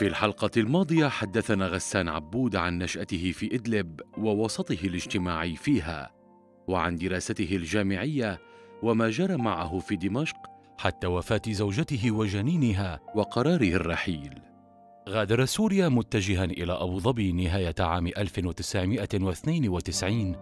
في الحلقة الماضية حدثنا غسان عبود عن نشأته في إدلب ووسطه الاجتماعي فيها وعن دراسته الجامعية وما جرى معه في دمشق حتى وفاة زوجته وجنينها وقراره الرحيل. غادر سوريا متجها إلى أبو ظبي نهاية عام 1992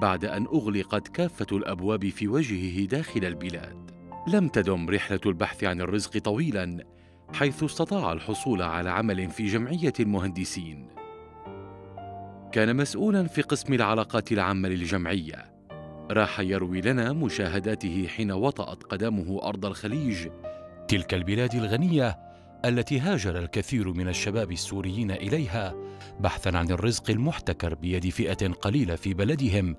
بعد أن أغلقت كافة الأبواب في وجهه داخل البلاد. لم تدم رحلة البحث عن الرزق طويلا حيث استطاع الحصول على عمل في جمعية المهندسين. كان مسؤولا في قسم العلاقات العامة للجمعية. راح يروي لنا مشاهداته حين وطأت قدمه أرض الخليج تلك البلاد الغنية التي هاجر الكثير من الشباب السوريين إليها بحثا عن الرزق المحتكر بيد فئة قليلة في بلدهم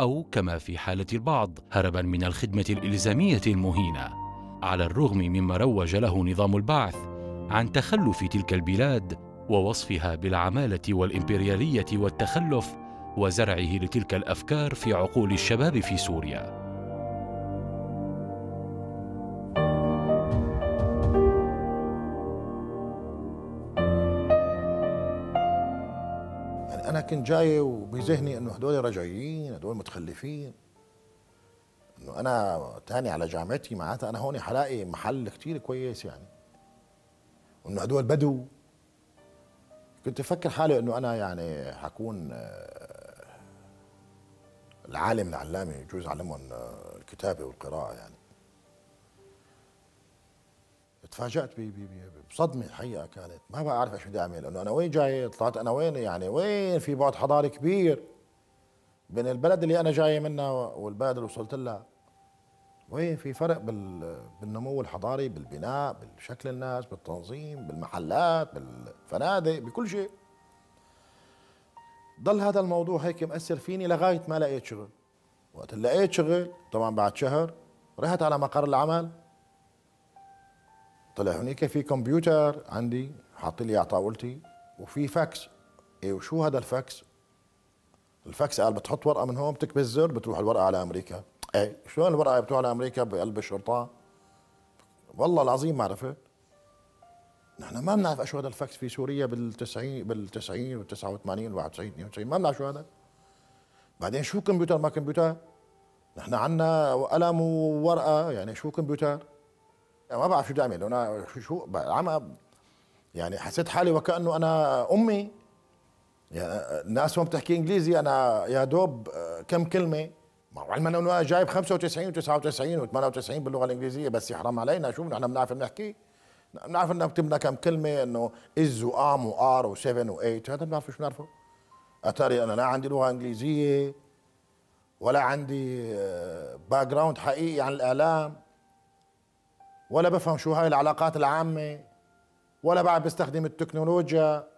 أو كما في حالة البعض هربا من الخدمة الإلزامية المهينة. على الرغم مما روج له نظام البعث عن تخلف تلك البلاد ووصفها بالعمالة والإمبريالية والتخلف وزرعه لتلك الأفكار في عقول الشباب في سوريا. أنا كنت جاي وبذهني إنه هدول رجعيين هدول متخلفين. إنه أنا تاني على جامعتي معناتها أنا هون حلاقي محل كتير كويس يعني. وإنه هدول بدو. كنت أفكر حالي إنه أنا يعني حكون العالم العلامي يجوز علمهم الكتابة والقراءة يعني. تفاجأت بصدمة الحقيقة كانت. ما بعرف إيش بدي أعمل. لأنه أنا وين جاي؟ طلعت أنا وين يعني؟ وين في بعد حضاري كبير؟ بين البلد اللي أنا جاي منها والبلد اللي وصلت لها. وين في فرق بالنمو الحضاري بالبناء بشكل الناس بالتنظيم بالمحلات بالفنادق بكل شيء. ضل هذا الموضوع هيك مأثر فيني لغاية ما لقيت شغل. وقت لقيت شغل طبعا بعد شهر رحت على مقر العمل. طلع هناك في كمبيوتر عندي حاط لي على طاولتي وفي فاكس. إيه وشو هذا الفاكس؟ الفاكس قال بتحط ورقة من هون بتكبس زر بتروح الورقة على أمريكا. إيه شلون الورقه بتروح على أمريكا؟ بقلب الشرطة. والله العظيم ما عرفت. نحن ما بنعرف شو هذا الفاكس في سوريا بال 90 بال 90 وال 89 91 92 ما بنعرف شو هذا. بعدين شو كمبيوتر؟ ما كمبيوتر. نحن عنا قلم وورقة. يعني شو كمبيوتر؟ يعني ما بعرف شو بدي أعمل. أنا شو عم يعني حسيت حالي وكأنه أنا أمي. يعني الناس هون بتحكي إنجليزي أنا يا دوب كم كلمة؟ علما إنه أنا جايب 95 و99 و98 باللغة الإنجليزية بس يحرم علينا. شو نحن بنعرف نحكي. بنعرف إنه كتبنا كم كلمة إنه إز وآم وآر و7 و8 هذا بنعرف شو بنعرفه. أتاري أنا لا عندي لغة إنجليزية ولا عندي back آه، ground حقيقي عن الإعلام ولا بفهم شو هاي العلاقات العامة ولا بعرف بستخدم التكنولوجيا.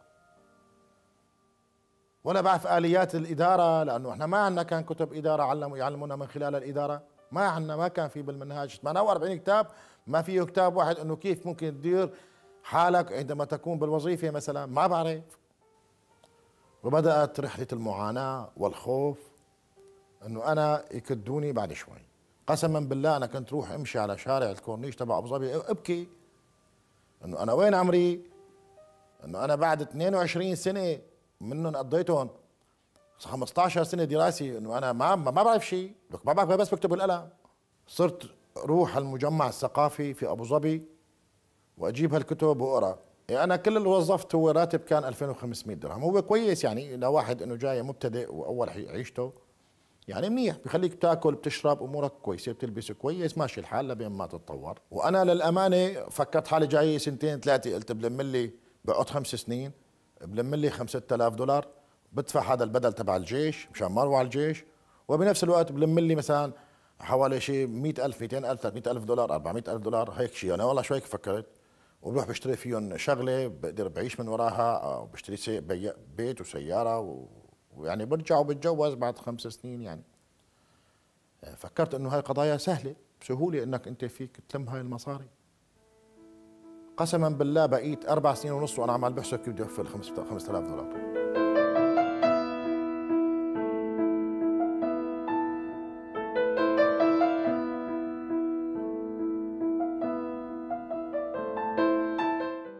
ولا بعرف آليات الإدارة لأنه إحنا ما عندنا كان كتب إدارة علموا يعلمونا من خلال الإدارة. ما عندنا ما كان في بالمنهاج. 48 كتاب ما فيه كتاب واحد إنه كيف ممكن تدير حالك عندما تكون بالوظيفة مثلا. ما بعرف. وبدأت رحلة المعاناة والخوف إنه أنا يكدوني بعد شوي. قسما بالله أنا كنت روح أمشي على شارع الكورنيش تبع أبو ظبي أبكي. إنه أنا وين عمري؟ إنه أنا بعد 22 سنة منهم قضيتهم 15 سنة دراسي إنه أنا ما ما بعرف شيء ما بعرف بس بكتب القلم. صرت روح المجمع الثقافي في أبو ظبي وأجيب هالكتب وأقرأ. يعني أنا كل اللي وظفت هو راتب كان 2500 درهم. هو كويس يعني لواحد إنه جاي مبتدئ وأول عيشته. يعني منيح بخليك تاكل بتشرب أمورك كويسة بتلبس كويس ماشي الحال لبين ما تتطور. وأنا للأمانة فكرت حالي جاي سنتين ثلاثة قلت بلم لي بقعد خمس سنين. بلم لي 5000 دولار بدفع هذا البدل تبع الجيش مشان ما أروح على الجيش. وبنفس الوقت بلم لي مثلا حوالي شيء 100000 200000 300000 دولار 400000 دولار هيك شيء أنا والله شو هيك فكرت وبروح بشتري فيهم شغلة بقدر بعيش من وراها بشتري بيت وسيارة ويعني برجع وبتجوز بعد خمس سنين يعني. فكرت إنه هاي قضايا سهلة بسهولة إنك أنت فيك تلم هاي المصاري. قسما بالله بقيت أربع سنين ونص وأنا عمال بحسب كيف بدي اوفر 5000 دولار.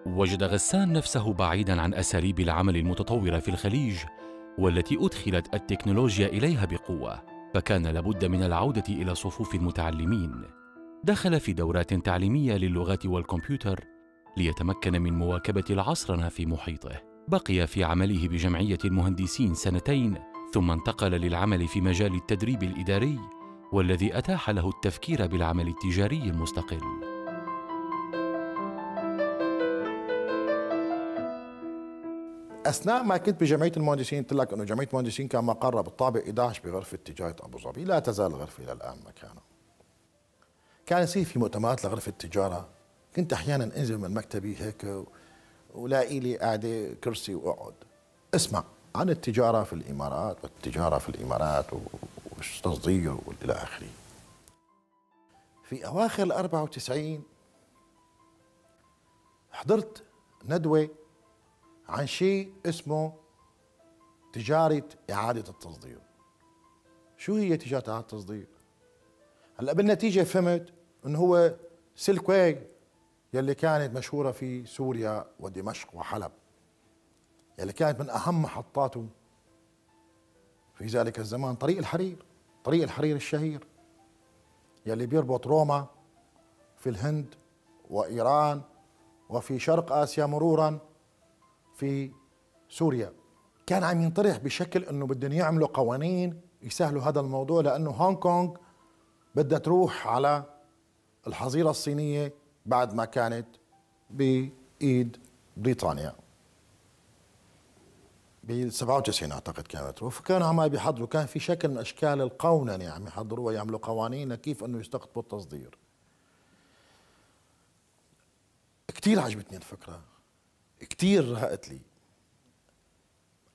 وجد غسان نفسه بعيدا عن أساليب العمل المتطورة في الخليج والتي أدخلت التكنولوجيا إليها بقوة فكان لابد من العودة إلى صفوف المتعلمين. دخل في دورات تعليمية للغات والكمبيوتر ليتمكن من مواكبة العصرنه في محيطه. بقي في عمله بجمعية المهندسين سنتين ثم انتقل للعمل في مجال التدريب الإداري والذي أتاح له التفكير بالعمل التجاري المستقل. أثناء ما كنت بجمعية المهندسين قلت لك إنه جمعية المهندسين كان مقرها بالطابق 11 بغرفة تجاره أبو ظبي. لا تزال الغرفه إلى الآن مكانه. كان يصير في مؤتمرات لغرفة التجارة. كنت أحيانا أنزل من مكتبي هيك ولاقي لي قاعدة كرسي وأقعد. اسمع عن التجارة في الإمارات والتجارة في الإمارات والتصدير والى آخره. في أواخر ال 94 حضرت ندوة عن شيء اسمه تجارة إعادة التصدير. شو هي تجارة إعادة التصدير؟ هلأ بالنتيجة فهمت إنه هو سلك واي يلي كانت مشهورة في سوريا ودمشق وحلب يلي كانت من أهم محطاته في ذلك الزمان طريق الحرير طريق الحرير الشهير يلي بيربط روما في الهند وإيران وفي شرق آسيا مرورا في سوريا. كان عم ينطرح بشكل إنه بدهم يعملوا قوانين يسهلوا هذا الموضوع لأنه هونغ كونغ بدها تروح على الحظيرة الصينية بعد ما كانت بإيد بريطانيا. ب 97 أعتقد كانت. فكانوا عم بيحضروا كان في شكل من أشكال القوننه عم يحضروا ويعملوا قوانين كيف إنه يستقطبوا التصدير. كثير عجبتني الفكرة. كثير رهقت لي.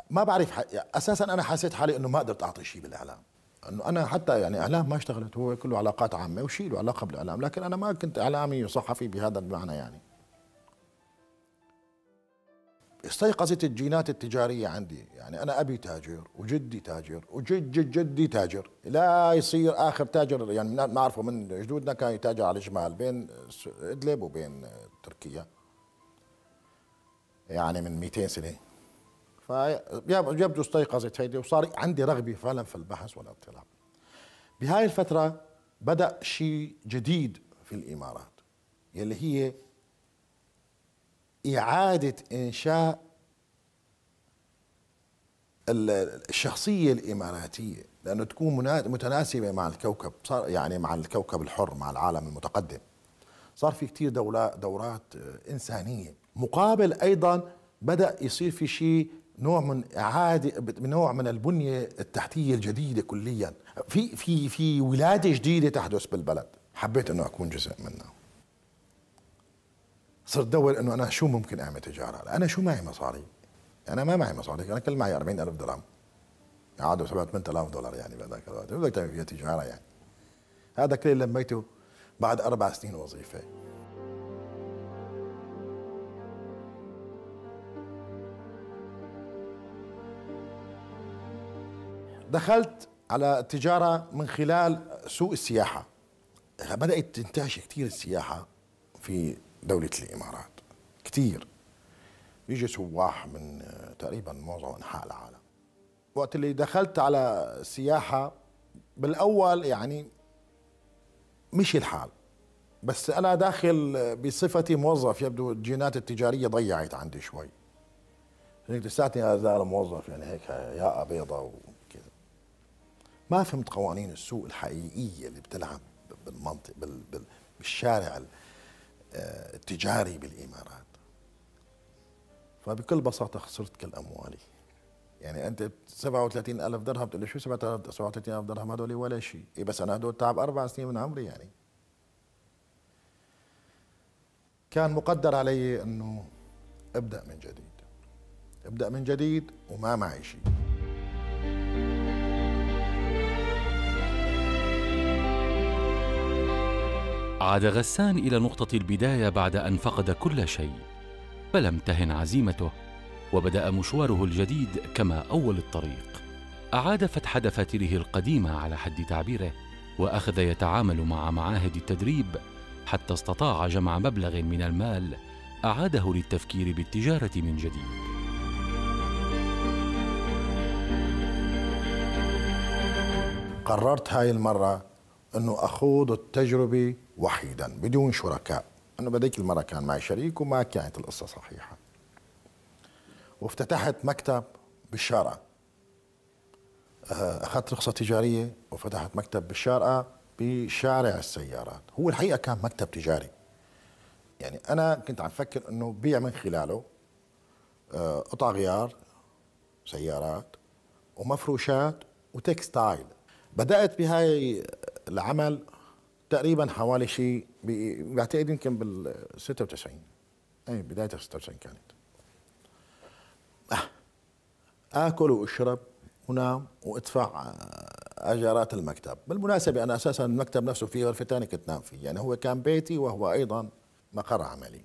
ما بعرف. أساسا أنا حسيت حالي إنه ما قدرت أعطي شيء بالإعلام. إنه أنا حتى يعني إعلام ما اشتغلت هو كله علاقات عامة وشيء له علاقة بالإعلام لكن أنا ما كنت إعلامي وصحفي بهذا المعنى يعني. استيقظت الجينات التجارية عندي. يعني أنا أبي تاجر وجدي تاجر وجد جد جدي تاجر. لا يصير آخر تاجر يعني نعرفه من جدودنا كان يتاجر على الشمال بين إدلب وبين تركيا. يعني من 200 سنة. فيبدو استيقظت هيدي وصار عندي رغبة فعلا في البحث والاطلاع. بهاي الفترة بدأ شيء جديد في الإمارات يلي هي إعادة إنشاء الشخصية الإماراتية لأنه تكون متناسبة مع الكوكب صار يعني مع الكوكب الحر مع العالم المتقدم. صار في كثير دورات إنسانية. مقابل أيضا بدأ يصير في شيء نوع من اعاده نوع من البنية التحتية الجديدة كليا. في في في ولادة جديدة تحدث بالبلد. حبيت إنه أكون جزء منها. صرت دور إنه أنا شو ممكن أعمل تجارة. أنا شو معي مصاري؟ أنا ما معي مصاري. أنا كل معي 40000 درهم. عادوا 7 8000 دولار يعني بهذاك الوقت. بدك تعمل فيها تجارة يعني. هذا كل اللي لميته بعد أربع سنين وظيفة. دخلت على التجارة من خلال سوق السياحة. بدأت تنتعش كثير السياحة في دولة الإمارات. كثير بيجي سواح من تقريبا معظم أنحاء العالم. وقت اللي دخلت على السياحة بالأول يعني مشي الحال. بس أنا داخل بصفتي موظف يبدو الجينات التجارية ضيعت عندي شوي. لساتني أزال موظف يعني هيك يا بيضة ما فهمت قوانين السوق الحقيقية اللي بتلعب بالمنطق بالشارع آه، التجاري بالإمارات. فبكل بساطة خسرت كل أموالي. يعني أنت 37 ألف درهم بتقول لي شو 37 ألف درهم؟ هذول ولا شيء. إيه بس أنا هدول تعب أربع سنين من عمري يعني. كان مقدر علي إنه ابدأ من جديد. ابدأ من جديد وما معي شيء. عاد غسان إلى نقطة البداية بعد أن فقد كل شيء فلم تهن عزيمته وبدأ مشواره الجديد كما أول الطريق. أعاد فتح دفاتره القديمة على حد تعبيره وأخذ يتعامل مع معاهد التدريب حتى استطاع جمع مبلغ من المال أعاده للتفكير بالتجارة من جديد. قررت هاي المرة أنه أخوض التجربة وحيدا بدون شركاء. أنه بذيك المرة كان معي شريك وما كانت القصة صحيحة. وافتتحت مكتب بالشارقة آه، أخذت رخصة تجارية وفتحت مكتب بالشارقة بشارع السيارات. هو الحقيقة كان مكتب تجاري. يعني أنا كنت عم فكر أنه بيع من خلاله آه، قطع غيار سيارات ومفروشات وتكستايل. بدأت بهاي العمل تقريبا حوالي شيء بعتقد يمكن بال 96 اي بداية 96 كانت. آه. آكل وأشرب ونام وأدفع أجارات المكتب. بالمناسبة أنا أساسا المكتب نفسه فيه غرفتين كنت نام فيه يعني هو كان بيتي وهو أيضا مقر عملي.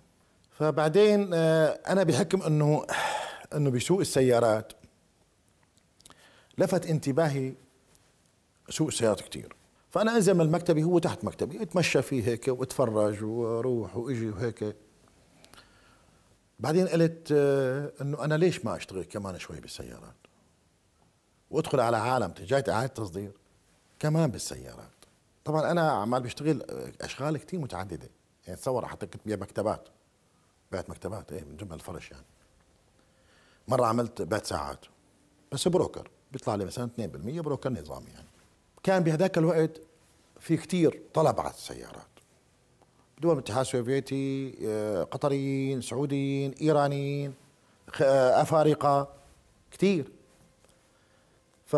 فبعدين آه، أنا بحكم إنه إنه بسوق السيارات لفت انتباهي سوق السيارات كثير فأنا أنزل من مكتبي هو تحت مكتبي أتمشى فيه هيك وأتفرج وأروح وأجي وهيك. بعدين قلت آه، إنه أنا ليش ما أشتغل كمان شوي بالسيارات؟ وأدخل على عالم تجايت اعاده تصدير كمان بالسيارات. طبعا أنا عمال بشتغل آه، أشغال كثير متعددة. يعني تصور حتى كنت ببيع مكتبات. بعت مكتبات إيه من جمع الفرش يعني. مرة عملت بعت ساعات. بس بروكر. بيطلع لي مثلا 2% بروكر نظامي يعني. كان بهذاك الوقت في كثير طلب على السيارات. دول الاتحاد السوفيتي آه، قطريين سعوديين إيرانيين آه، أفارقة كثير ف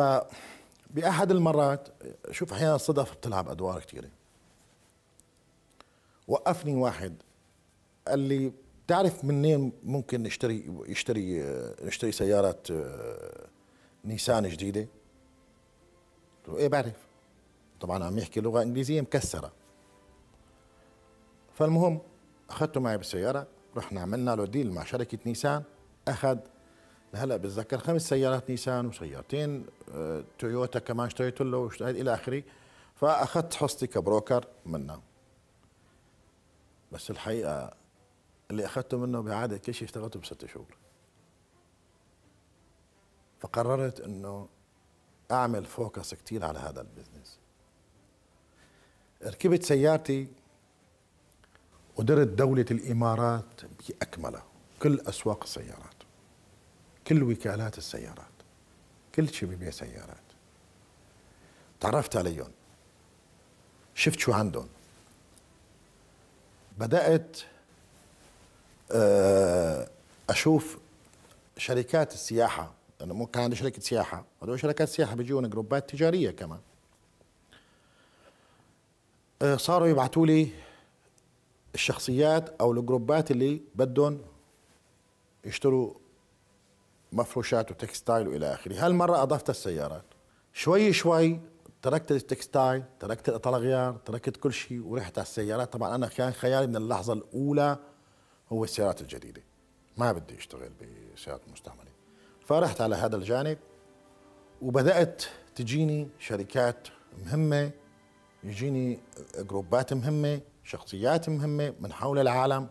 بأحد المرات شوف أحيانا الصدف بتلعب أدوار كثيره وقفني واحد قال لي بتعرف منين ممكن نشتري يشتري آه، نشتري سيارة نيسان جديدة؟ قلت له إيه بعرف. طبعا عم يحكي لغة إنجليزية مكسرة. فالمهم أخذته معي بالسيارة رحنا عملنا له ديل مع شركة نيسان. أخذ هلا بتذكر خمس سيارات نيسان وسيارتين آه، تويوتا كمان اشتريت له إلى آخره. فأخذت حصتي ك broker منه. بس الحقيقة اللي أخذته منه بعاده كل شيء اشتغلته بست شهور. فقررت إنه أعمل focus كثير على هذا ال business ركبت سيارتي ودرت دولة الإمارات بأكملها. كل أسواق السيارات كل وكالات السيارات كل شيء ببيع سيارات. تعرفت عليهم. شفت شو عندهم. بدأت آه، أشوف شركات السياحة لأنه مو كان عندي شركة سياحة. هذول شركات سياحة بيجون جروبات تجارية كمان. آه، صاروا يبعثوا لي الشخصيات أو الجروبات اللي بدهم يشتروا مفروشات و textile وإلى آخره. هالمرة أضفت السيارات. شوي شوي تركت ال textile تركت القطع غيار تركت كل شيء ورحت على السيارات. طبعا أنا كان خيالي من اللحظة الأولى هو السيارات الجديدة. ما بدي أشتغل بسيارات مستعملة. فرحت على هذا الجانب وبدأت تجيني شركات مهمة يجيني جروبات مهمة شخصيات مهمة من حول العالم.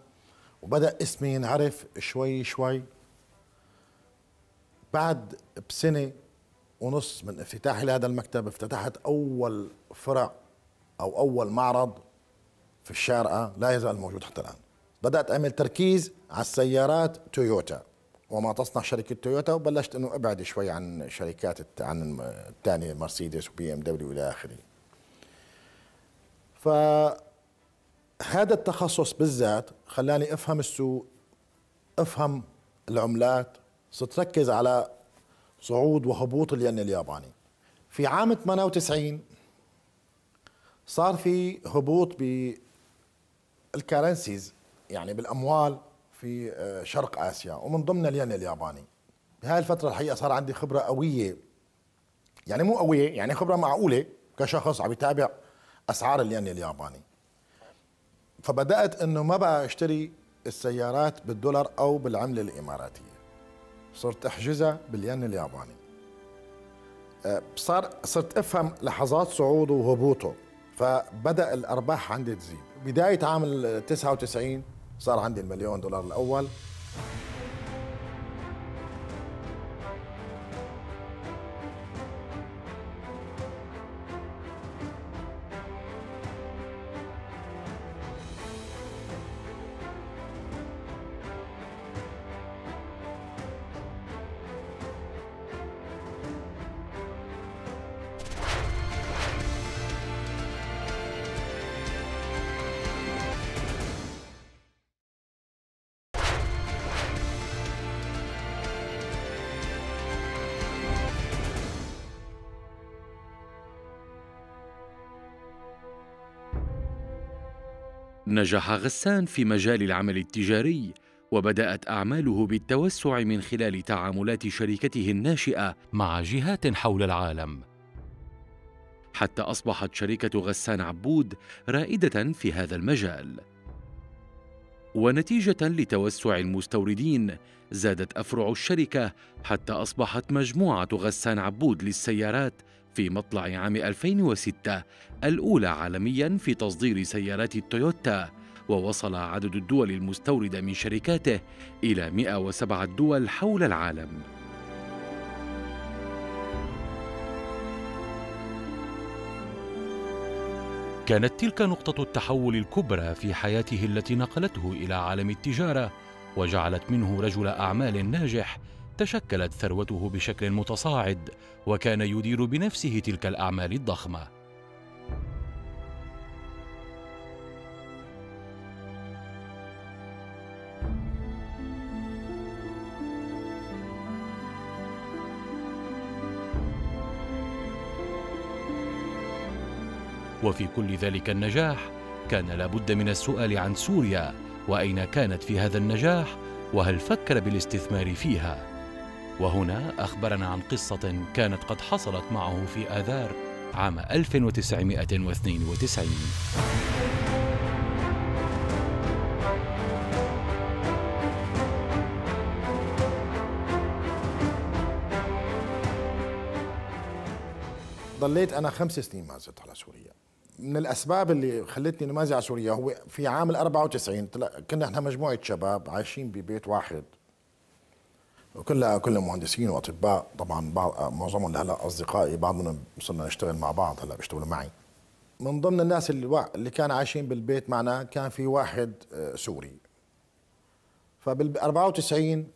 وبدأ اسمي ينعرف شوي شوي. بعد بسنة ونص من افتتاحي لهذا المكتب افتتحت أول فرع أو أول معرض في الشارقة لا يزال موجود حتى الآن. بدأت أعمل تركيز على السيارات تويوتا. وما تصنع شركة تويوتا وبلشت إنه أبعد شوي عن شركات عن الثانية مرسيدس و BMW إلى آخره. فهذا التخصص بالذات خلاني أفهم السوق أفهم العملات صرت ركز على صعود وهبوط الين الياباني. في عام 98 صار في هبوط بالكارنسيز يعني بالأموال. في آه، شرق آسيا. ومن ضمن الين الياباني. بهاي الفترة الحقيقة صار عندي خبرة قوية. يعني مو قوية يعني خبرة معقولة كشخص عم يتابع أسعار الين الياباني. فبدأت إنه ما بقى أشتري السيارات بالدولار أو بالعملة الإماراتية. صرت أحجزها بالين الياباني. آه، صار صرت أفهم لحظات صعوده وهبوطه. فبدأ الأرباح عندي تزيد. بداية عام 99 صار عندي المليون دولار الأول. نجح غسان في مجال العمل التجاري وبدأت أعماله بالتوسع من خلال تعاملات شركته الناشئة مع جهات حول العالم. حتى أصبحت شركة غسان عبود رائدة في هذا المجال. ونتيجة لتوسع المستوردين زادت أفرع الشركة حتى أصبحت مجموعة غسان عبود للسيارات في مطلع عام 2006 الأولى عالميا في تصدير سيارات التويوتا ووصل عدد الدول المستوردة من شركاته إلى 107 دول حول العالم. كانت تلك نقطة التحول الكبرى في حياته التي نقلته إلى عالم التجارة وجعلت منه رجل أعمال ناجح تشكلت ثروته بشكل متصاعد وكان يدير بنفسه تلك الأعمال الضخمة. وفي كل ذلك النجاح كان لابد من السؤال عن سوريا وأين كانت في هذا النجاح وهل فكر بالاستثمار فيها؟ وهنا أخبرنا عن قصة كانت قد حصلت معه في آذار عام 1992 ضليت أنا خمس سنين ما زلت على سوريا. من الأسباب اللي خلتني ما على سوريا هو في عام ال 94 كنا إحنا مجموعة شباب عايشين ببيت واحد. كلها مهندسين وأطباء. طبعا بعض معظمهم هلا أصدقائي بعضنا وصلنا نشتغل مع بعض هلا بيشتغلوا معي. من ضمن الناس اللي اللي كانوا عايشين بالبيت معنا كان في واحد آه، سوري. فبال 94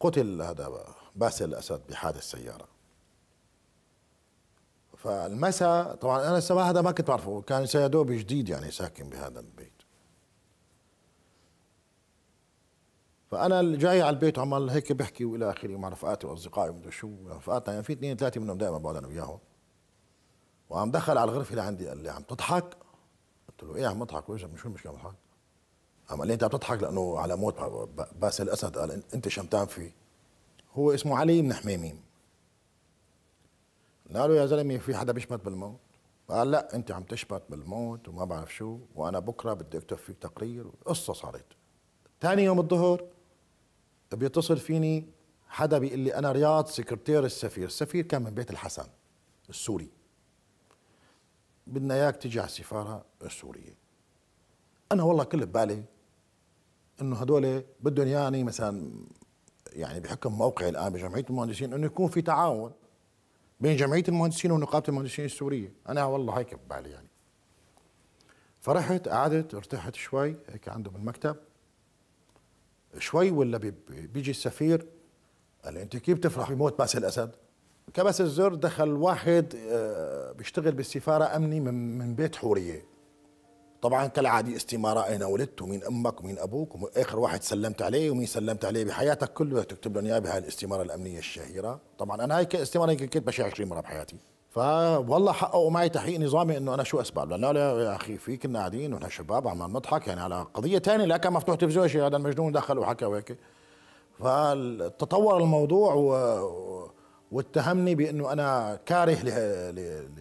قتل هذا باسل الأسد بحادث سيارة. فالمساء طبعا أنا هذا ما كنت بعرفه كان سيادوب جديد يعني ساكن بهذا البيت. فأنا جاي على البيت عمال هيك بحكي وإلى آخره مع رفقاتي وأصدقائي ومدري شو. رفقاتنا يعني في اثنين ثلاثة منهم دائما بقعد أنا وياهم. وعم دخل على الغرفة لعندي قال لي عم تضحك؟ قلت له إيه عم أضحك؟ ويش شو المشكلة بضحك؟ عم قال لي أنت عم تضحك لأنه على موت باسل الأسد. قال أنت شمتان فيه. هو اسمه علي من حميميم. قال له يا زلمة في حدا بيشمت بالموت؟ قال لا أنت عم تشمت بالموت وما بعرف شو. وأنا بكرة بدي أكتب فيك تقرير. قصة صارت. ثاني يوم الظهر بيتصل فيني حدا بيقول لي أنا رياض سكرتير السفير السفير كان من بيت الحسن السوري. بدنا إياك تيجي على السفارة السورية. أنا والله كل ببالي إنه هدول بدهم ياني مثلا يعني بحكم موقعي الآن بجمعية المهندسين إنه يكون في تعاون بين جمعية المهندسين ونقابة المهندسين السورية. أنا والله هيك ببالي يعني. فرحت قعدت ارتحت شوي هيك عنده بالمكتب شوي ولا بيجي السفير؟ قال لي أنت كيف تفرح بموت باسل الأسد؟ كبس الزر دخل واحد آه، بيشتغل بالسفارة أمني من من بيت حورية. طبعا كالعادة استمارة اين ولدت ومين أمك ومين أبوك واخر واحد سلمت عليه ومين سلمت عليه بحياتك كله تكتب لهم اياه بهاي الاستمارة الأمنية الشهيرة. طبعا أنا هاي الاستماره يمكن كتبها 20 مرة بحياتي. فوالله حققوا معي تحقيق نظامي إنه أنا شو أسباب. لأنه يا أخي في كنا قاعدين ونحن شباب عم نضحك. يعني على قضية ثانية لا كان مفتوح تلفزيون شيء هذا المجنون دخل وحكى وهيك. فتطور الموضوع و... واتهمني بإنه أنا كاره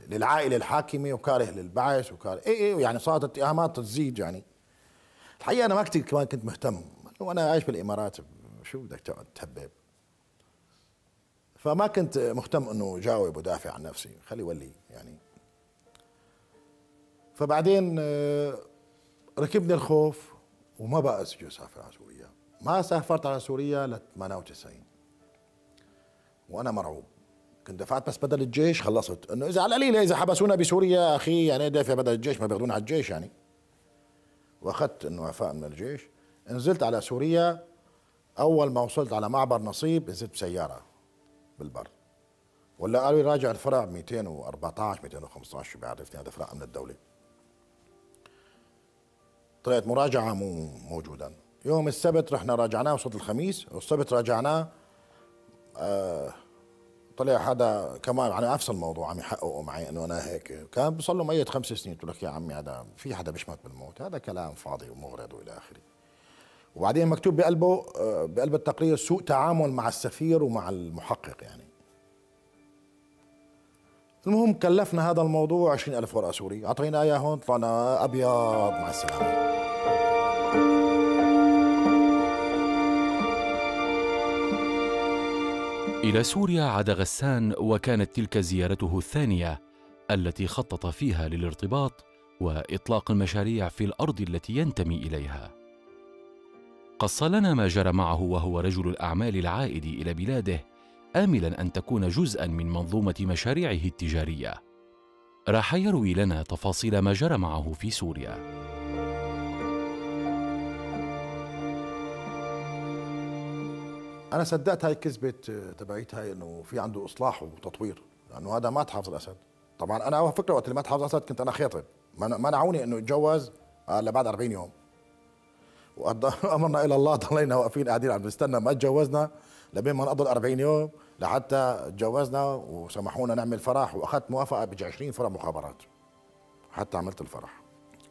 للعائلة الحاكمة وكاره للبعث وكاره. اي اي يعني صارت اتهامات تزيد يعني. الحقيقة أنا ما كثير كمان كنت مهتم. وأنا عايش بالإمارات شو بدك تقعد تهبب فما كنت مهتم إنه جاوب ودافع عن نفسي. خلي ولي يعني. فبعدين آه، ركبني الخوف وما بقى أسجل اسافر على سوريا. ما سافرت على سوريا ل 98 وأنا مرعوب. كنت دفعت بس بدل الجيش خلصت. إنه إذا على القليله إذا حبسونا بسوريا أخي يعني دافع بدل الجيش ما بياخذونا على الجيش يعني. وأخذت إنه وفاء من الجيش. نزلت على سوريا. أول ما وصلت على معبر نصيب نزلت بسيارة. بالبر. ولا قالوا لي راجع الفرع 214 215 شو بيعرفني هذا فرع من الدولة. طلعت مراجعة مو موجودا. يوم السبت رحنا راجعناه وصلت الخميس والسبت راجعناه آه طلع هذا كمان على نفس الموضوع عم يحققوا معي إنه أنا هيك. كان بصل له ميت خمس سنين. قلت لك يا عمي هذا في حدا بيشمت بالموت. هذا كلام فاضي ومغرض وإلى آخره. وبعدين مكتوب بقلبه آه، بقلب التقرير سوء تعامل مع السفير ومع المحقق يعني. المهم كلفنا هذا الموضوع عشرين ألف ورقة سوري. أعطينا إياه هون طلعنا أبيض. مع السلامة. إلى سوريا عاد غسان وكانت تلك زيارته الثانية التي خطط فيها للارتباط وإطلاق المشاريع في الأرض التي ينتمي إليها. قص لنا ما جرى معه وهو رجل الأعمال العائد إلى بلاده آملا أن تكون جزءا من منظومة مشاريعه التجارية. راح يروي لنا تفاصيل ما جرى معه في سوريا. أنا صدقت هاي الكذبه تبعيت هاي إنه في عنده إصلاح وتطوير لأنه هذا ما تحافظ الأسد طبعا أنا على فكره وقت اللي ما تحافظ الأسد كنت أنا خاطب منعوني إنه اتجوز لبعد 40 يوم وامرنا إلى الله ضلينا واقفين قاعدين عم نستنى. ما تجوزنا لبين ما نقضي 40 يوم لحتى تجوزنا وسمحونا نعمل فرح. وأخذت موافقة بيجي 20 فرح مخابرات. حتى عملت الفرح.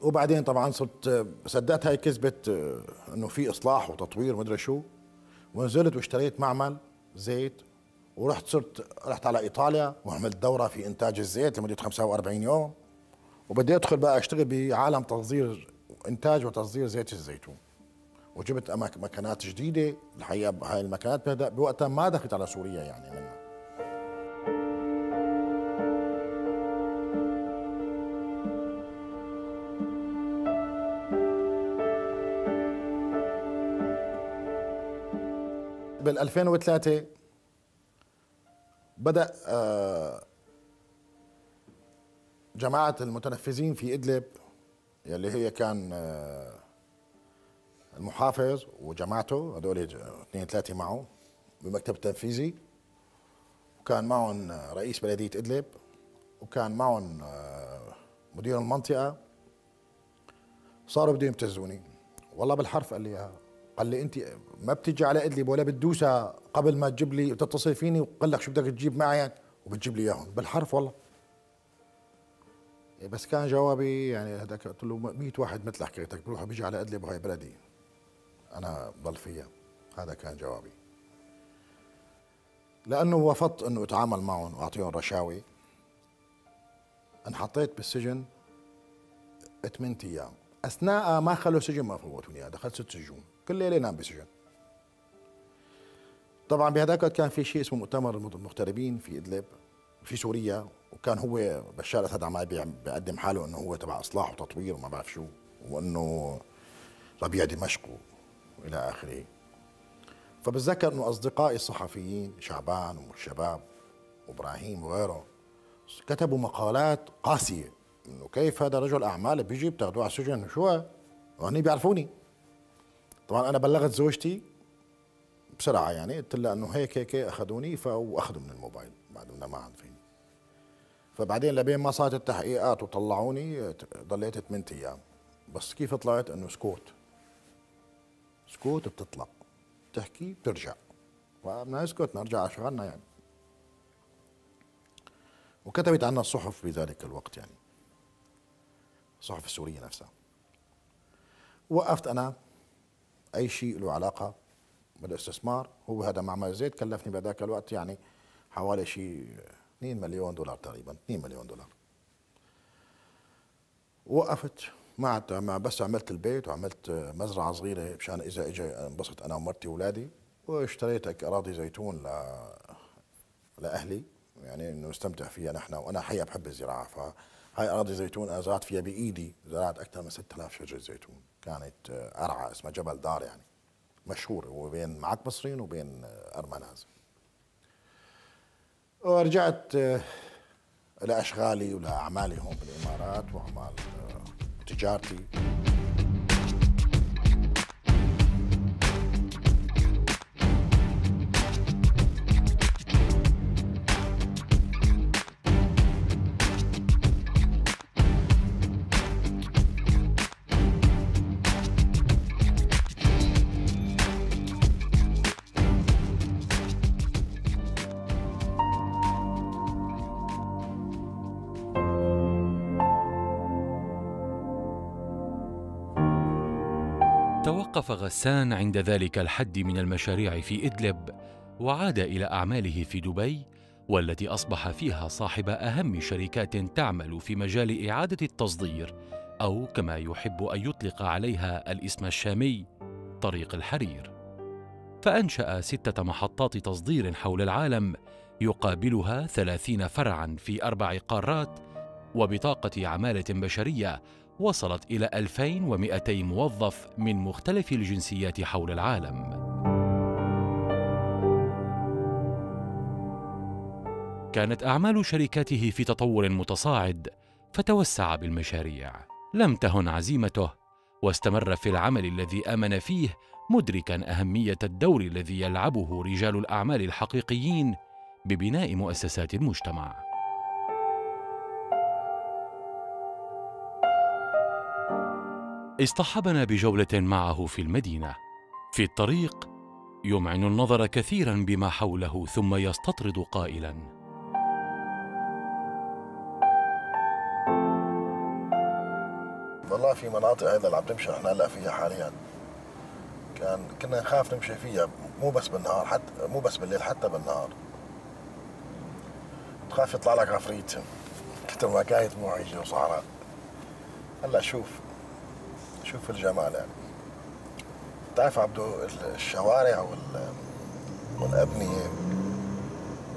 وبعدين طبعا صرت صدقت هاي كذبة إنه في إصلاح وتطوير ومدري شو. ونزلت واشتريت معمل زيت ورحت صرت رحت على إيطاليا وعملت دورة في إنتاج الزيت لمدة 45 يوم. وبدي أدخل بقى أشتغل بعالم تصدير إنتاج وتصدير زيت الزيتون. وجبت مكانات جديدة. الحقيقة هاي المكانات بوقتها ما دخلت على سوريا يعني منها. بال 2003 بدأ آه، جماعة المتنفذين في إدلب يلي هي كان آه، المحافظ وجماعته هذول اثنين ثلاثة معه بالمكتب التنفيذي وكان معهم رئيس بلدية إدلب وكان معهم آه، مدير المنطقة. صاروا بدهم يبتزوني والله بالحرف قال لي قال لي أنت ما بتجي على إدلب ولا بتدوسها قبل ما تجيب لي تتصل فيني وقال لك شو بدك تجيب معي وبتجيب لي إياهم. بالحرف والله. إيه، بس كان جوابي يعني هذاك قلت له 100 واحد مثل حكيتك بروح بيجي على إدلب وهي بلدي. أنا ضل فيها. هذا كان جوابي. لأنه رفضت انه أتعامل معهم وأعطيهم رشاوي. انحطيت بالسجن ثمان أيام. أثناء ما خلوا سجن ما فوتوني. دخلت ست سجون. كل ليلة نام بسجن. طبعا بهذاك كان في شيء اسمه مؤتمر المغتربين في إدلب في سوريا وكان هو بشار الأسد عمال بيقدم حاله إنه هو تبع إصلاح وتطوير وما بعرف شو وإنه ربيع دمشق والى آخره. فبتذكر انه اصدقائي الصحفيين شعبان والشباب وإبراهيم وغيره كتبوا مقالات قاسية إنه كيف هذا رجل اعمال بيجي بتاخذوه على السجن؟ شو وهني بيعرفوني. طبعا أنا بلغت زوجتي بسرعة يعني قلت لها إنه هيك هيك أخذوني واخذوا من الموبايل بعد ما عاد فيني. فبعدين لبين ما صارت التحقيقات وطلعوني ضليت ثمان أيام. بس كيف طلعت؟ إنه سكوت. سكوت بتطلع تحكي بترجع. فبدنا نسكت نرجع على شغلنا يعني. وكتبت عنا الصحف بذلك الوقت يعني. الصحف السورية نفسها. وقفت أنا. أي شيء له علاقة بالاستثمار. هو هذا معمل زيت كلفني بهذاك الوقت يعني حوالي شيء 2 مليون دولار تقريبا. 2 مليون دولار. وقفت. ما ما بس عملت البيت وعملت مزرعة صغيرة مشان إذا اجى انبسط أنا ومرتي وأولادي واشتريت أراضي زيتون ل لأهلي يعني إنه نستمتع فيها نحن وأنا حقيقة بحب الزراعة هاي أراضي زيتون أنا زرعت فيها بإيدي زرعت أكثر من 6000 شجرة زيتون كانت قرعه اسمها جبل دار يعني مشهور هو بين معك مصرين وبين أرمناز. ورجعت لأشغالي ولأعمالي هون بالإمارات وأعمال to Jartley. غسان عند ذلك الحد من المشاريع في إدلب وعاد إلى أعماله في دبي والتي أصبح فيها صاحب أهم شركات تعمل في مجال إعادة التصدير أو كما يحب أن يطلق عليها الاسم الشامي طريق الحرير. فأنشأ ستة محطات تصدير حول العالم يقابلها ثلاثين فرعا في أربع قارات وبطاقة عمالة بشرية وصلت إلى 2200 موظف من مختلف الجنسيات حول العالم. كانت أعمال شركاته في تطور متصاعد، فتوسع بالمشاريع. لم تهن عزيمته، واستمر في العمل الذي آمن فيه، مدركا أهمية الدور الذي يلعبه رجال الأعمال الحقيقيين ببناء مؤسسات المجتمع. اصطحبنا بجولة معه في المدينة. في الطريق يمعن النظر كثيرا بما حوله ثم يستطرد قائلا: والله في مناطق هذا اللي عم تمشي إحنا هلأ فيها حاليا. كان كنا نخاف نمشي فيها مو بس بالنهار حتى مو بس بالليل حتى بالنهار. تخاف يطلع لك عفريت كثر ما كانت معيجه وصحراء. هلأ شوف شوف الجمال يعني. بتعرف عبدو الشوارع وال والأبنية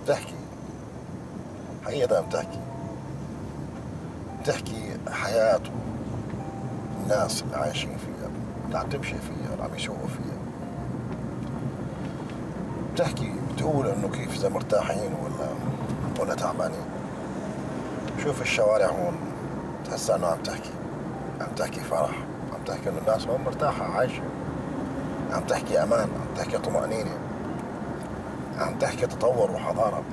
بتحكي حقيقة بتحكي. بتحكي حياة الناس اللي عايشين فيها اللي عم تمشي فيها اللي عم يسوقوا فيها. بتحكي بتقول إنه كيف إذا مرتاحين ولا ولا تعبانين. شوف الشوارع هون تحس إنه عم تحكي عم تحكي فرح. تحكي انه الناس هون مرتاحة عايشة. عم تحكي أمان عم تحكي طمأنينة. عم تحكي تطور وحضارة.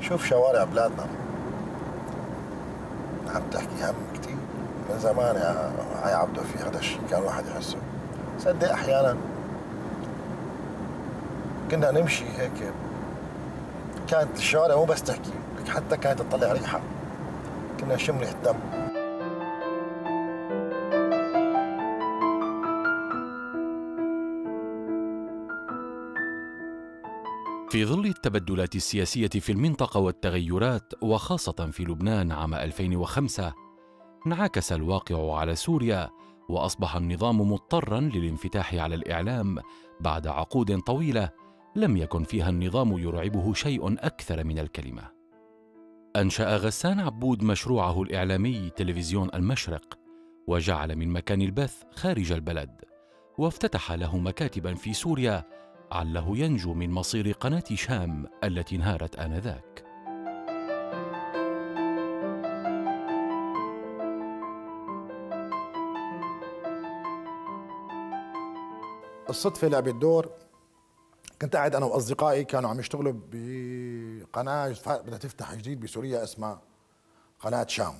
شوف شوارع بلادنا. عم تحكي هم كتير. من زمان يا هاي عبده في هذا الشيء كان الواحد يحسه. صدق أحيانا كنا نمشي هيك. كانت الشوارع مو بس تحكي حتى كانت تطلع ريحة. كنا نشم ريحه دم في ظل التبدلات السياسية في المنطقة والتغيرات وخاصة في لبنان عام 2005 انعكس الواقع على سوريا وأصبح النظام مضطرا للانفتاح على الإعلام بعد عقود طويلة لم يكن فيها النظام يرعبه شيء أكثر من الكلمة. أنشأ غسان عبود مشروعه الإعلامي تلفزيون المشرق وجعل من مكان البث خارج البلد وافتتح له مكاتبا في سوريا عله ينجو من مصير قناة شام التي انهارت آنذاك. الصدفة لعبت دور كنت قاعد أنا وأصدقائي كانوا عم يشتغلوا بقناة بدها تفتح جديد بسوريا اسمها قناة شام.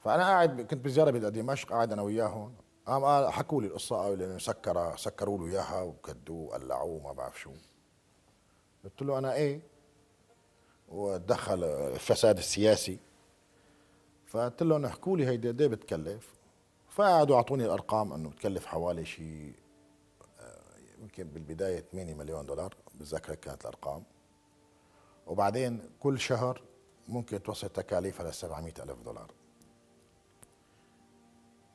فأنا قاعد كنت بزياره بدمشق قاعد أنا وياهم حكوا لي القصة لي سكر سكروا له إياها وكدوه وقلعوه ما بعرف شو. قلت له أنا إيه؟ وتدخل الفساد السياسي. فقلت لهم احكوا لي هيدي قد إيه بتكلف؟ فقعدوا اعطوني الأرقام إنه بتكلف حوالي شيء آه، يمكن بالبداية 8 مليون دولار بتذكر كانت الأرقام. وبعدين كل شهر ممكن توصل تكاليفها ل 700 ألف دولار.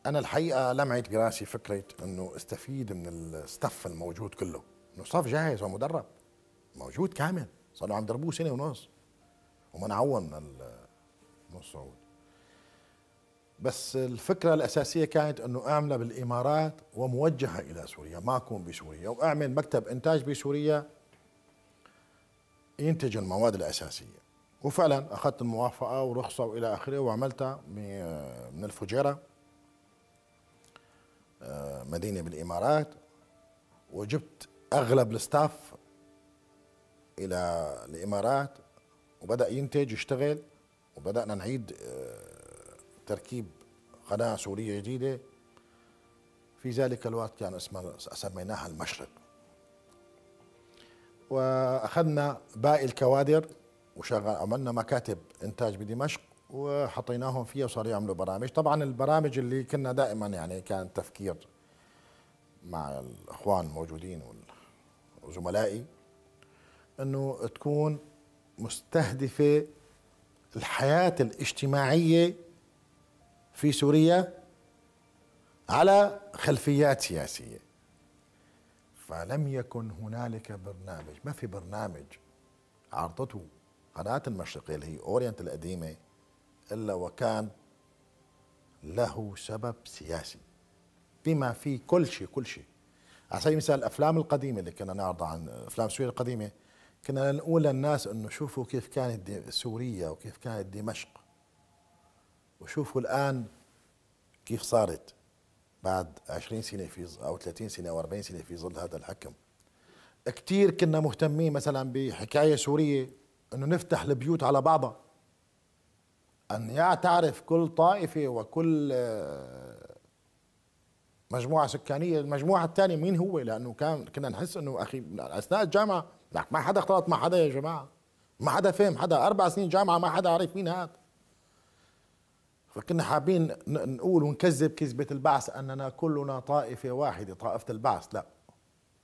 أنا الحقيقة لمعت براسي فكرة أنه استفيد من الستف الموجود كله. أنه صف جاهز ومدرب. موجود كامل. صاروا عم يدربوه سنة ونص. ومنعون من من الصعود بس الفكرة الأساسية كانت أنه أعملها بالإمارات وموجهة إلى سوريا. ما أكون بسوريا. وأعمل مكتب إنتاج بسوريا ينتج المواد الأساسية. وفعلا أخذت الموافقة ورخصة وإلى آخره وعملتها من الفجيرة. مدينة بالإمارات وجبت أغلب الستاف إلى الإمارات وبدأ ينتج يشتغل وبدأنا نعيد آه، تركيب قناة سورية جديدة. في ذلك الوقت كان اسمها سميناها المشرق. وأخذنا باقي الكوادر وشغل عملنا مكاتب إنتاج بدمشق وحطيناهم فيها وصاروا يعملوا برامج. طبعا البرامج اللي كنا دائما يعني كان تفكير مع الإخوان الموجودين وزملائي إنه تكون مستهدفة الحياة الاجتماعية في سوريا على خلفيات سياسية. فلم يكن هنالك برنامج ما في برنامج عرضته قناة المشرقية اللي هي أورينت القديمة إلا وكان له سبب سياسي. بما في كل شيء كل شيء. على سبيل المثال الأفلام القديمة اللي كنا نعرض عن أفلام سوريا القديمة كنا نقول للناس إنه شوفوا كيف كانت سوريا وكيف كانت دمشق. وشوفوا الآن كيف صارت بعد 20 سنة في أو 30 سنة أو 40 سنة في ظل هذا الحكم. كثير كنا مهتمين مثلا بحكاية سورية إنه نفتح البيوت على بعضها. أن تعرف كل طائفة وكل آه، مجموعة سكانية المجموعة الثانية مين هو؟ لأنه كان كنا نحس إنه أخي أثناء الجامعة ما حدا اختلط مع حدا يا جماعة. ما حدا فهم حدا أربع سنين جامعة ما حدا عارف مين هذا فكنا حابين نقول ونكذب كذبة البعث أننا كلنا طائفة واحدة طائفة البعث. لا.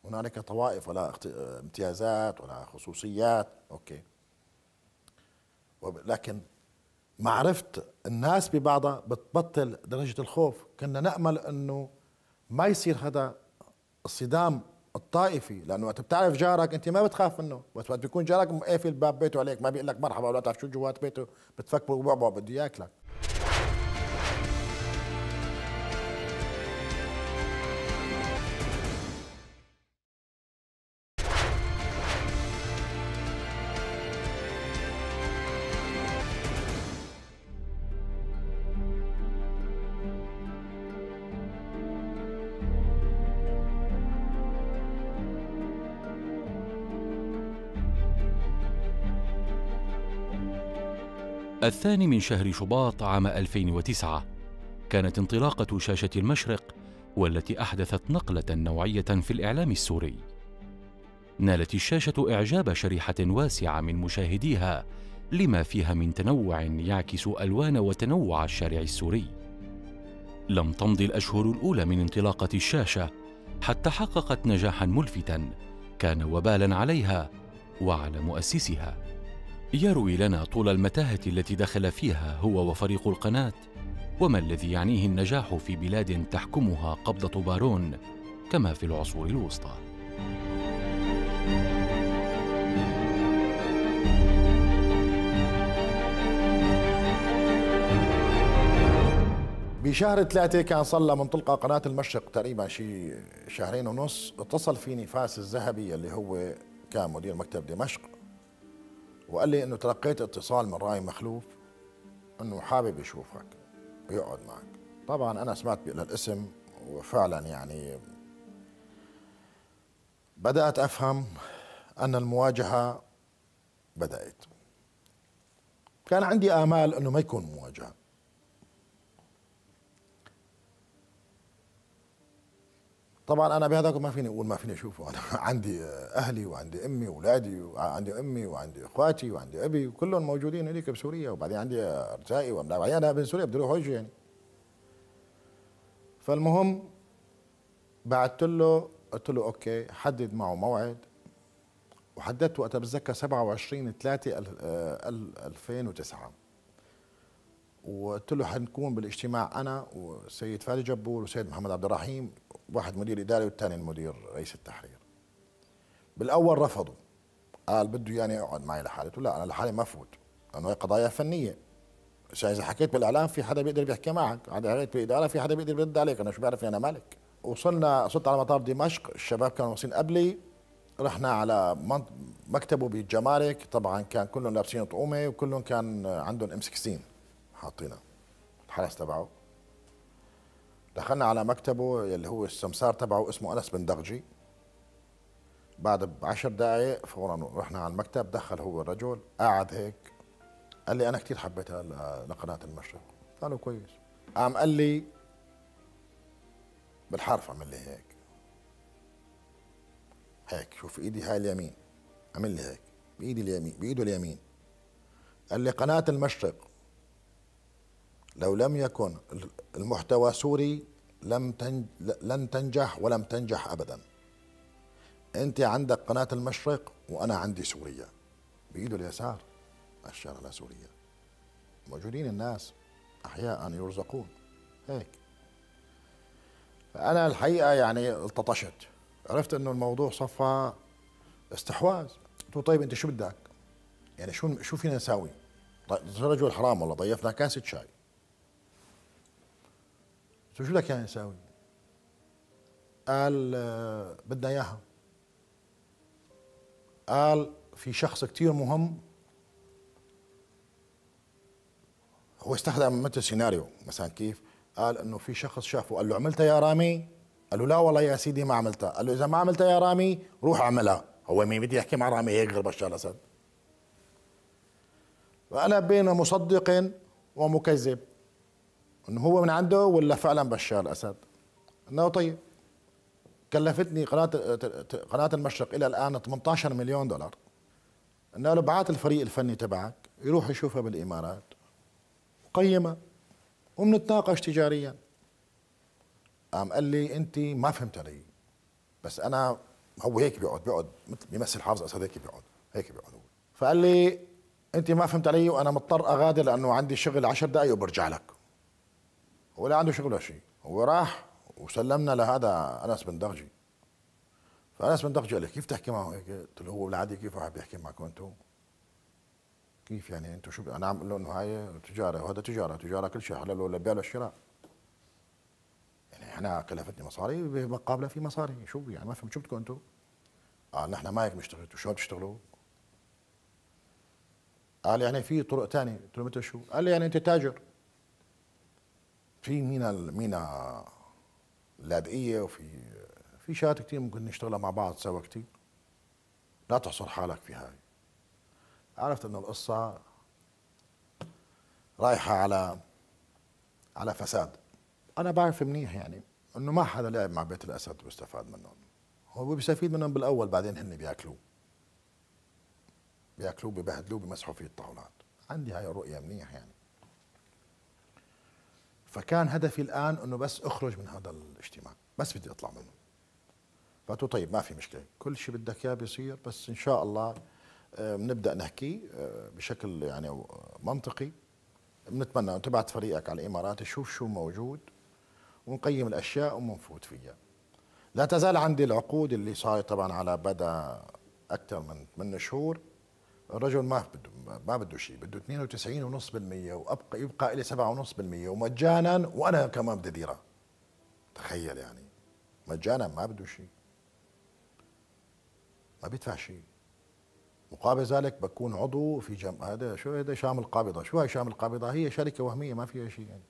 هنالك طوائف ولا امتيازات ولا خصوصيات. أوكي. لكن معرفة الناس ببعضها بتبطل درجة الخوف. كنا نأمل أنه ما يصير هذا الصدام الطائفي لأنه وقت بتعرف جارك أنت ما بتخاف منه. بس وقت بيكون جارك مقافل باب بيته عليك ما بيقول لك مرحبا ولا تعرف شو جوات بيته بتفكر بعبع بده ياكلك الثاني من شهر شباط عام 2009 كانت انطلاقة شاشة المشرق والتي أحدثت نقلة نوعية في الإعلام السوري. نالت الشاشة إعجاب شريحة واسعة من مشاهديها لما فيها من تنوع يعكس ألوان وتنوع الشارع السوري. لم تمض الأشهر الأولى من انطلاقة الشاشة حتى حققت نجاحا ملفتا كان وبالا عليها وعلى مؤسسها. يروي لنا طول المتاهة التي دخل فيها هو وفريق القناة وما الذي يعنيه النجاح في بلاد تحكمها قبضة بارون كما في العصور الوسطى. بشهر ثلاثة كان صلى منطلقة قناة المشرق تقريبا شي شهرين ونص اتصل فيني فاس الذهبي اللي هو كان مدير مكتب دمشق. وقال لي إنه تلقيت اتصال من رأي مخلوف إنه حابب يشوفك ويقعد معك. طبعا أنا سمعت للاسم وفعلا يعني بدأت أفهم أن المواجهة بدأت. كان عندي آمال إنه ما يكون مواجهة. طبعا أنا بهذاك ما فيني أقول ما فيني أشوفه. أنا عندي أهلي وعندي أمي واولادي وعندي أمي وعندي إخواتي وعندي أبي وكلهم موجودين هنيك بسوريا وبعدين عندي أرجائي وبعدين أنا ابن سوريا بدي أروح وجهي يعني. فالمهم بعثت له قلت له أوكي حدد معه موعد. وحددت وقتها بتذكر 27 3 2009 وقلت له حنكون بالإجتماع أنا والسيد فادي جبور والسيد محمد عبد الرحيم. واحد مدير إداري والثاني المدير رئيس التحرير. بالأول رفضوا. قال بده يعني اقعد معي له لا أنا لحالي ما فوت. لأنه هي قضايا فنية. إذا حكيت بالإعلام في حدا بيقدر يحكي معك. إذا حكيت بالإدارة في حدا بيقدر يرد عليك. أنا شو بعرف أنا مالك وصلنا صرت على مطار دمشق. الشباب كانوا واصلين قبلي. رحنا على مكتبه بالجمارك طبعا كان كلهم لابسين طعومه وكلهم كان عندهم ام 16 حاطينها. الحرس تبعه. دخلنا على مكتبه اللي هو السمسار تبعه اسمه أنس بن دغجي. بعد بعشر دقائق فورا رحنا على المكتب دخل هو الرجل قاعد هيك. قال لي أنا كثير حبيت لقناة المشرق. قالوا كويس. قام قال لي بالحرف عمل لي هيك. هيك شوف إيدي هاي اليمين عمل لي هيك. بإيدي اليمين بإيده اليمين. قال لي قناة المشرق. لو لم يكن المحتوى سوري لم تنج لن تنجح ولم تنجح ابدا. أنت عندك قناة المشرق وأنا عندي سوريا بايده اليسار اشار على سوريا موجودين الناس أحياء يرزقون. هيك. فأنا الحقيقة يعني التطشت عرفت إنه الموضوع صفى استحواذ. قلت طيب أنت شو بدك؟ يعني شو شو فينا نساوي؟ طيب رجل حرام والله ضيفنا كاسة شاي. شو بدك يعني نساوي؟ قال آه، بدنا إياها. قال في شخص كتير مهم. هو استخدم مثل سيناريو مثلا كيف؟ قال إنه في شخص شافه قال له عملتها يا رامي؟ قال له لا والله يا سيدي ما عملتها. قال له إذا ما عملتها يا رامي روح اعملها. هو مين؟ بدي يحكي مع رامي هيك غير بشار الاسد فانا بين مصدق ومكذب. إنه هو من عنده ولا فعلا بشار الأسد؟ إنه طيب. كلفتني قناة قناة المشرق إلى الآن 18 مليون دولار. إنه له بعت الفريق الفني تبعك يروح يشوفها بالإمارات. قيمة. وبنتناقش تجاريا. قام قال لي أنت ما فهمت علي. بس أنا هو هيك بيقعد بيقعد مثل بيمثل حافظ أسد هيك بيقعد هيك بيقعد هو. فقال لي أنت ما فهمت علي وأنا مضطر أغادر لأنه عندي شغل عشر دقائق وبرجع لك. هو لا عنده شغل ولا شيء هو راح وسلمنا لهذا أنس بن دغجي فأنس بن دغجي قال لي كيف تحكي معه هيك؟ قلت له هو بالعادة كيف واحد بيحكي معكم أنتم؟ كيف يعني أنتم شو أنا عم أقول له إنه هاي تجارة وهذا تجارة تجارة كل شيء حلال ولا بيع والشراء يعني إحنا كلفتني مصاري بمقابلة في مصاري شو يعني ما فهمت شو بدكم أنتم؟ قال نحن ما هيك بنشتغل شو بتشتغلوا؟ قال يعني في طرق ثانية قلت له متى شو؟ قال لي يعني أنت تاجر في مينا مينا اللاذقيه وفي في شغلات كثير ممكن نشتغلها مع بعض سوا كثير لا تحصر حالك في هاي. عرفت إنه القصة رايحة على على فساد. أنا بعرف منيح يعني إنه ما حدا لعب مع بيت الأسد واستفاد منهم. هو بيستفيد منهم بالأول بعدين هن بيأكلوه. بيأكلوه ببهدلوه بيمسحوا فيه الطاولات. عندي هاي الرؤية منيح يعني. فكان هدفي الآن أنه بس أخرج من هذا الاجتماع بس بدي أطلع منه. فقلت طيب ما في مشكلة. كل شيء بدك إياه بيصير بس إن شاء الله آه، بنبدا نحكي آه، بشكل يعني منطقي. بنتمنى أن تبعت فريقك على الإمارات تشوف شو موجود ونقيم الأشياء ومنفوت فيها. لا تزال عندي العقود اللي صاير طبعا على بدا أكثر من من شهور. الرجل ما بده ما بده شيء بده 92.5% وابقى يبقى لي 7.5% ومجانا وأنا كمان بدي اديرها تخيل يعني. مجانا ما بده شيء. ما بيدفع شيء. مقابل ذلك بكون عضو في جم هذا شو هذا شام القابضة. شو هاي شام القابضة؟ هي شركة وهمية ما فيها شيء يعني.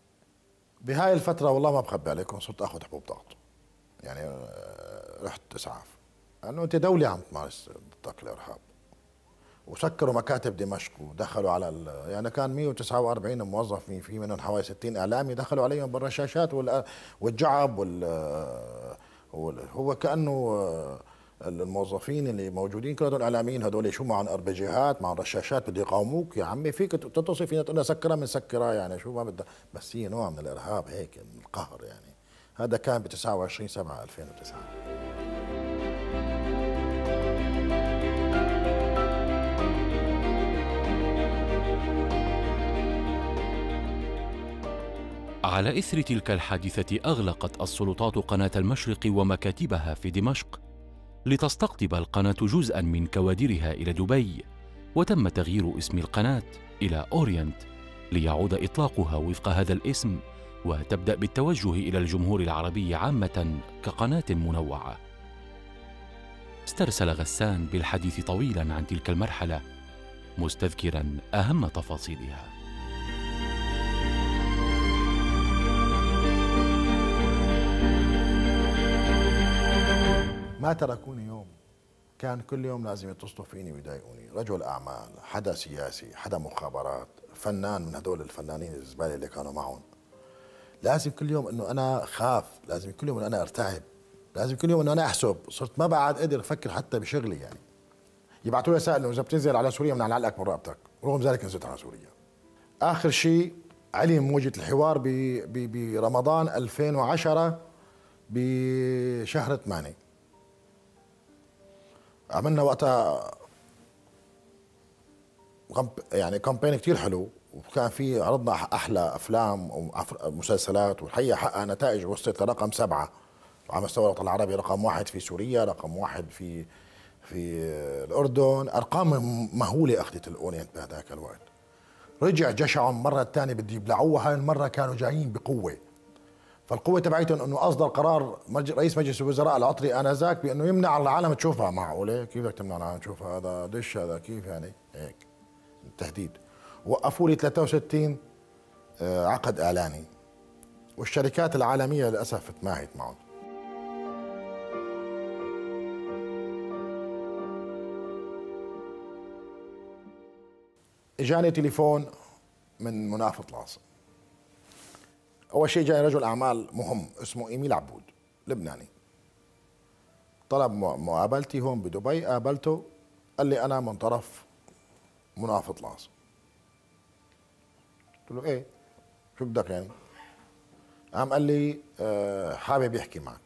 بهاي الفترة والله ما بخبي عليكم صرت آخذ حبوب ضغط. يعني آه، رحت إسعاف. لأنه أنت دولة عم تمارس ضدك الارهاب وسكروا مكاتب دمشق ودخلوا على يعني كان 149 موظف في منهم حوالي 60 إعلامي دخلوا عليهم بالرشاشات والجعب وال هو كأنه آه، الموظفين اللي موجودين كل هدول إعلاميين هدول شو معهم؟ أربجيهات معهم رشاشات بده يقاوموك يا عمي. فيك تتصل فينا تقول لنا سكرها بنسكرها يعني شو ما بدها. بس هي نوع من الإرهاب هيك من القهر يعني. هذا كان ب 29 7 2009 على إثر تلك الحادثة أغلقت السلطات قناة المشرق ومكاتبها في دمشق لتستقطب القناة جزءا من كوادرها إلى دبي وتم تغيير اسم القناة إلى أورينت ليعود إطلاقها وفق هذا الاسم وتبدأ بالتوجه إلى الجمهور العربي عامة كقناة منوعة. استرسل غسان بالحديث طويلا عن تلك المرحلة مستذكرا أهم تفاصيلها. ما تركوني يوم. كان كل يوم لازم يتصلوا فيني ويضايقوني. رجل أعمال حدا سياسي حدا مخابرات فنان من هدول الفنانين الزبالة اللي كانوا معهم. لازم كل يوم إنه أنا خاف لازم كل يوم إنه أنا أرتعب لازم كل يوم إنه أنا أحسب. صرت ما بعد قادر أفكر حتى بشغلي يعني. يبعثوا لي رسائل إنه إذا بتنزل على سوريا من علقك من رقبتك. رغم ذلك نزلت على سوريا. آخر شيء علم موجة الحوار برمضان 2010 بشهر 8 عملنا وقتها يعني كامبين كثير حلو وكان في عرضنا أحلى أفلام ومسلسلات والحقيقة حقق نتائج وصلت لرقم سبعة. على مستوى الوطن العربي رقم واحد في سوريا رقم واحد في في الأردن. أرقام مهولة اخذت الأورينت بهذاك الوقت. رجع جشعهم مرة ثانية بده يبلعوها هاي المرة كانوا جايين بقوة. فالقوة تبعيتهم إنه أصدر قرار رئيس مجلس الوزراء العطري آنذاك بإنه يمنع العالم تشوفها. معقولة كيف بدك تمنع العالم تشوفها؟ هذا دش هذا كيف يعني؟ هيك. تهديد وقفوا لي 63 آه، عقد إعلاني. والشركات العالمية للأسف تماهت معهم. إجاني تليفون من مناف طلاس أول شيء جاي رجل أعمال مهم اسمه إيميل عبود لبناني. طلب مقابلتي هون بدبي قابلته قال لي أنا من طرف مناف اطلاس قلت له إيه؟ شو بدك يعني؟ قام قال لي أه حابب يحكي معك.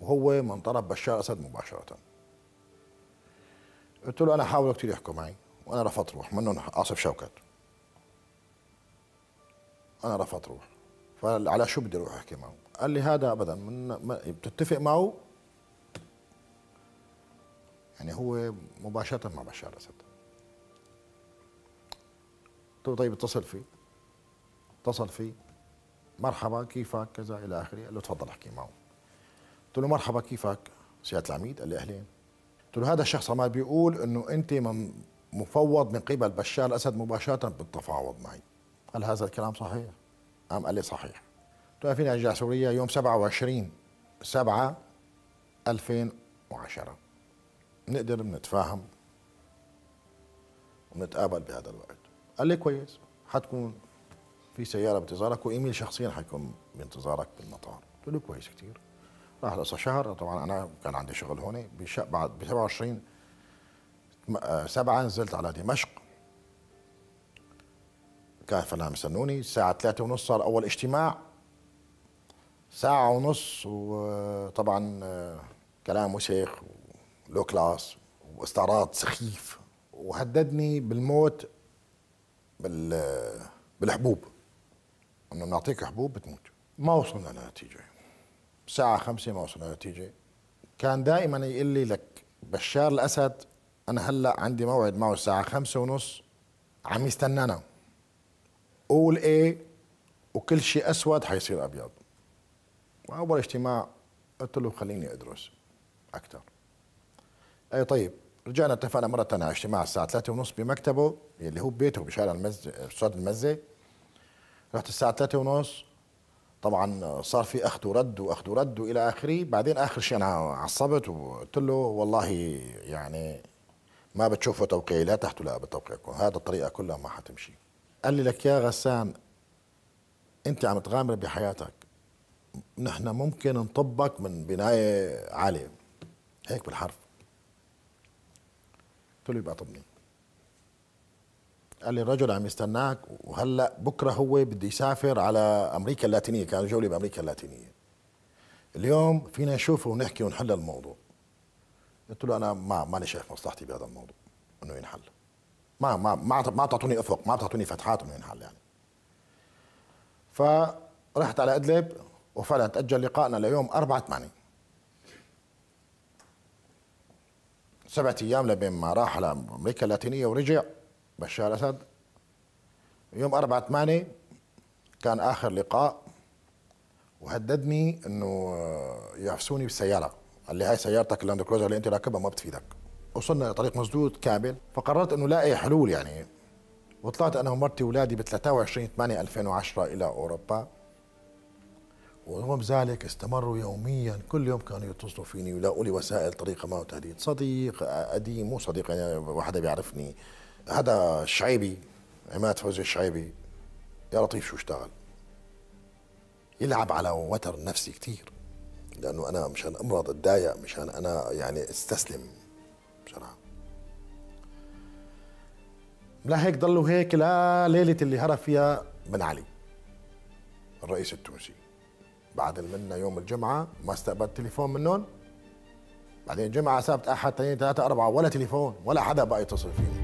وهو من طرف بشار أسد مباشرة. قلت له أنا حاولوا كثير يحكوا معي وأنا رفضت روح منهم عاصف شوكت. أنا رفضت روح فعلى شو بدي أروح أحكي معه؟ قال لي هذا ابدا من بتتفق معه؟ يعني هو مباشرة مع بشار اسد قلت له طيب اتصل فيه. اتصل فيه. مرحبا كيفك؟ كذا إلى آخره. قال له تفضل أحكي معه. قلت له مرحبا كيفك؟ سيادة العميد. قال لي أهلين. قلت له هذا الشخص ما بيقول إنه أنت مفوض من قبل بشار الأسد مباشرة بالتفاوض معي. هل هذا الكلام صحيح؟ قام قال لي صحيح. له فيني ارجع سوريا يوم 27 7 2010 نقدر نتفاهم ونتقابل بهذا الوقت. قال لي كويس حتكون في سيارة بانتظارك وإيميل شخصيا حيكون بانتظارك بالمطار. قلت له كويس كثير راح لسه شهر طبعا أنا كان عندي شغل هون بعد ب 27 7 نزلت على دمشق. كان فنان مستنوني الساعة ثلاثة ونص صار أول اجتماع. ساعة ونص وطبعا آه، كلام وسيخ ولو كلاس واستعراض سخيف وهددني بالموت بال بالحبوب. إنه نعطيك حبوب بتموت. ما وصلنا لنتيجة. الساعة خمسة ما وصلنا لنتيجة. كان دائما يقول لي لك بشار الأسد أنا هلأ عندي موعد معه الساعة خمسة ونص عم يستنانا. قول إيه وكل شيء أسود حيصير أبيض. وأول اجتماع قلت له خليني أدرس أكثر أي طيب رجعنا اتفقنا مرة ثانية على اجتماع الساعة ثلاثة ونص بمكتبه اللي هو ببيته بشارع المزه استاد المزه رحت الساعة ثلاثة ونص طبعا صار في أخذ ورد وأخذ ورد وإلى آخره. بعدين آخر شيء أنا عصبت وقلت له والله يعني ما بتشوفوا توقيعي لا تحت ولا بتوقيعكم. هذا الطريقة كلها ما حتمشي. قال لي لك يا غسان أنت عم تغامر بحياتك. نحن ممكن نطبك من بناية عالية. هيك بالحرف. قلت له يبقى طبني. قال لي الرجل عم يستناك وهلأ بكرة هو بده يسافر على أمريكا اللاتينية. كان جولة بأمريكا اللاتينية. اليوم فينا نشوفه ونحكي ونحل الموضوع. قلت له أنا ما ماني شايف مصلحتي بهذا الموضوع إنه ينحل. ما ما ما ما تعطوني أفق ما تعطوني فتحات انه ينحل يعني. فرحت على أدلب وفعلا تأجل لقائنا ليوم 4 8 سبعة أيام لبين ما راح على أمريكا اللاتينية ورجع بشار الأسد. يوم 4 8 كان آخر لقاء وهددني إنه يعفسوني بالسيارة. قال لي هاي سيارتك اللاند كروزر اللي أنت راكبها ما بتفيدك. وصلنا طريق مسدود كامل فقررت إنه لاقي حلول يعني. وطلعت أنا ومرتي واولادي ب 23 8 2010 إلى أوروبا. ورغم ذلك استمروا يوميا كل يوم كانوا يتصلوا فيني ويلاقوا لي وسائل طريقة ما وتهديد صديق قديم مو صديق يعني واحد بيعرفني. هذا الشعيبي عماد فوزي الشعيبي. يا لطيف شو اشتغل؟ يلعب على وتر نفسي كثير لأنه أنا مشان أمرض اتضايق مشان أنا يعني أستسلم. لا هيك ضلوا هيك لليله اللي هرب فيها بن علي الرئيس التونسي. بعد منا يوم الجمعة ما استقبلت تليفون منهم بعدين جمعة سبت أحد اثنين ثلاثة أربعة ولا تليفون ولا حدا بقى يتصل فيني.